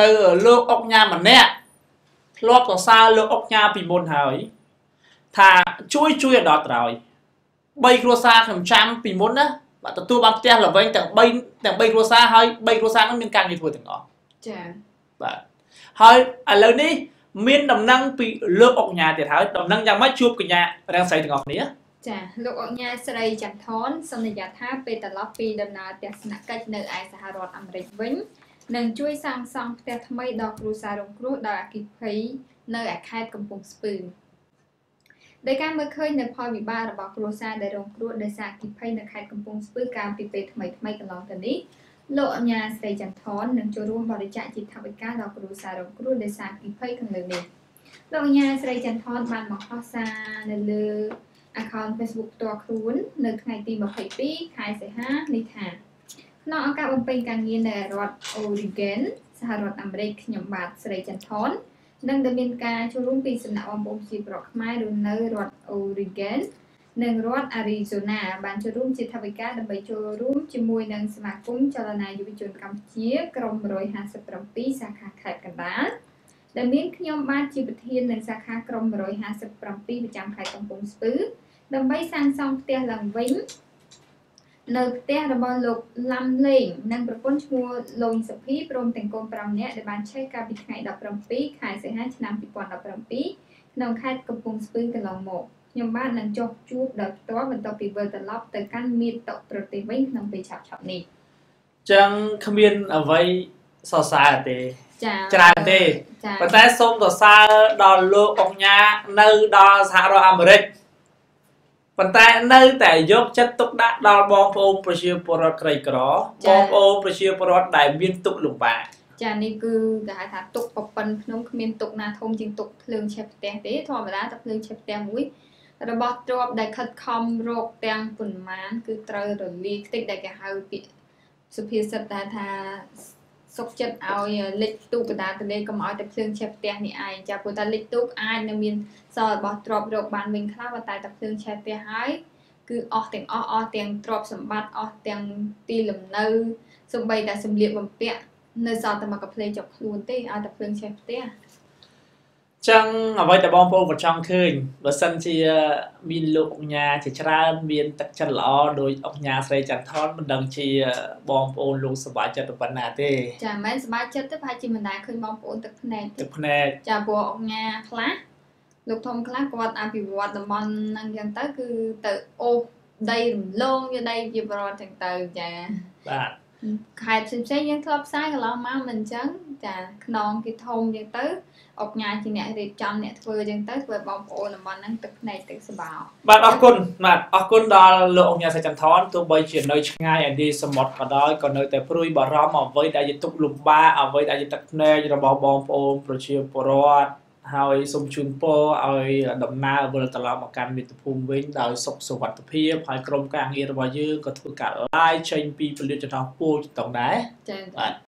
នៅលោកអុកញ៉ាម្នាក់ធ្លាប់សរសើរលោកអុកញ៉ាពីមុនហើយ ថាជួយជួយឲ្យដល់ត្រោយ3គ្រួសារខ្ញុំចាំពីមុនណាបាទទទួលបានផ្ទះល្វែងទាំង3ទាំង3គ្រួសារហើយ3គ្រួសារនោះមានការងារធ្វើទាំងអស់ចា៎បាទហើយឥឡូវនេះមានដំណឹងពីលោកអុកញ៉ាទៀតហើយដំណឹងយ៉ាងម៉េចជួបកញ្ញារាំងស្រីទាំងអស់គ្នាចាលោកអុកញ៉ាស្រីចន្ទថនសន្យាថាពេលត្រឡប់ពីដំណើរទស្សនកិច្ចនៅឯសហរដ្ឋអាមេរិកវិញ នឹងជួយសាងសង់ផ្ទះថ្មីដល់គ្រួសាររងគ្រោះដោយអគ្គិភ័យនៅឯខេត្តកំពង់ស្ពឺដោយការមើលឃើញនៅផលវិបាករបស់គ្រួសារដែលរងគ្រោះដោយសារអគ្គិភ័យនៅខេត្តកំពង់ស្ពឺកាលពីពេលថ្មីថ្មីកន្លងទៅនេះលោកអញ្ញាស្រីចន្ទថននឹងចូលរួមបរិច្ចាគជាថវិកាដល់គ្រួសាររងគ្រោះដោយសារអគ្គិភ័យខាងលើនេះលោកអញ្ញាស្រីចន្ទថនបានមកខុសសារនៅលើ account Facebook ផ្ទាល់ខ្លួន នៅថ្ងៃទី22ខែសីហានេះថា ក្នុងឱកាសបំពេញការងារនៅរដ្ឋ Oregon សហរដ្ឋអាមេរិកខ្ញុំបាទស្រីចន្ទថននិងដែលមានការចូលរួមពីសំណាក់បងប្អូនប្រជាពលរដ្ឋខ្មែររស់នៅរដ្ឋ Oregon និងរដ្ឋ Arizona បានចូលរួមជាថវិកាដើម្បីចូលរួមជាមួយនឹងសមាគមចលនាយុវជនកម្ពុជាក្រុម157សាខាខេត្តកណ្ដាលដែលមានខ្ញុំបាទជាប្រធាននៃសាខាក្រុម157ប្រចាំខេត្តកំពង់ស្ពឺដើម្បីសាងសង់ផ្ទះឡើងវិញ នៅផ្ទះរបស់លោកឡាំលេងនិងប្រពន្ធឈ្មោះលូនសុភីព្រមទាំងកូន5នាក់ដែលបានឆេះកាលពីថ្ងៃ17ខែសីហាឆ្នាំ2017ក្នុងខេត្តកំពង់ស្ពឺកន្លងមកខ្ញុំបាននឹងចុះជួបដោយផ្ទាល់បន្ទាប់ពីវិលត្រឡប់ទៅកាន់មាតុប្រទេសវិញក្នុងពេលឆាប់ៗនេះចឹងគ្មានអ្វីសរសើរទេចាច្រើនទេចាប៉ុន្តែសូមសរសើរដល់លោកអុកញ៉ានៅដល់សហរដ្ឋអាមេរិក ប៉ុន្តែនៅតែយកចិត្តទុកដាក់ដល់បងប្អូនប្រជាពលរដ្ឋក្រីក្របងប្អូនប្រជាពលរដ្ឋដែលមានទុក្ខលំបាកចានេះគឺគេហៅថាទុកប្រប៉ិនភ្នំគ្មានទុកណាធំជាងទុកភ្លើងឆេះផ្ទះទេធម្មតាតែភ្លើងឆេះផ្ទះមួយរបស់ទ្របដែលខិតខំរកទាំងប៉ុន្មាន គឺត្រូវរលាយខ្ទេចដែលគេហៅពាក្យសុភាសិតដែលថា សុកចិត្តឲ្យលិចទូកកណ្ដាលទន្លេកុំឲ្យតែភ្លើងឆេះផ្ទះនេះឯងចាព្រោះតែលិចទូកអាចនឹងមានសល់របស់ទ្របរកបានវិញខ្លះប៉ុន្តែតែភ្លើងឆេះផ្ទះហើយគឺអស់ទាំងអស់អស់ទាំងទ្រព្យសម្បត្តិអស់ទាំងទីលំនៅសំបីតែសម្លៀកបំពាក់នៅសល់តែមកកាផ្លេចុកខ្លួនទេឲ្យតែភ្លើងឆេះផ្ទះ ចឹងអ្វីដែលបងប្អូនក៏ចង់ឃើញបើសិនជាមានលោកអុកញ៉ាជាច្រើនមានទឹកចិត្តល្អដោយអុកញ៉ាស្រីចន្ទថនមិនដឹងជាបងប្អូនលោកសប្បាយចិត្តប៉ុណ្ណាទេចាមិនមែនសប្បាយចិត្តទេប្រហែលជាមិនដែលឃើញបងប្អូនទឹកភ្នែកទេទឹកភ្នែកចាព្រោះអង្គញាខ្លះលោកធំខ្លះគាត់អភិវឌ្ឍតំបន់ហ្នឹងចឹងទៅគឺទៅអូសដីរំលងយកដីជាបរដ្ឋចឹងទៅចាបាទ ខេត្តផ្សេងៗយើងធ្លាប់ផ្សាយកន្លងមកមិនអញ្ចឹងចាខ្នងគេធំចឹងទៅអុកញ៉ាជាអ្នករៀបចំអ្នកធ្វើចឹងទៅធ្វើឲ្យបងប្អូនតំបន់ហ្នឹងទឹកភ្នែកទឹកសបោបាទអរគុណបាទអរគុណដល់លោកអុកញ៉ាស្រីចន្ទថនទោះបីជានៅឆ្ងាយឯនេះសមុទ្រក៏ដោយក៏នៅតែព្រួយបារម្ភអ្វីដែលជាទុកលំបាកអ្វីដែលជាទឹកភ្នែករបស់បងប្អូនប្រជាពលរដ្ឋ ហើយសូមជូនពរឲ្យដំណើរវិលត្រឡប់មកកាន់មាតុភូមិវិញដោយសុខសុវត្ថិភាពហើយក្រុមការងាររបស់យើងក៏ធ្វើការឡាយចេញពីពលិតចំណោះពូជតង់ដែរចាបាទ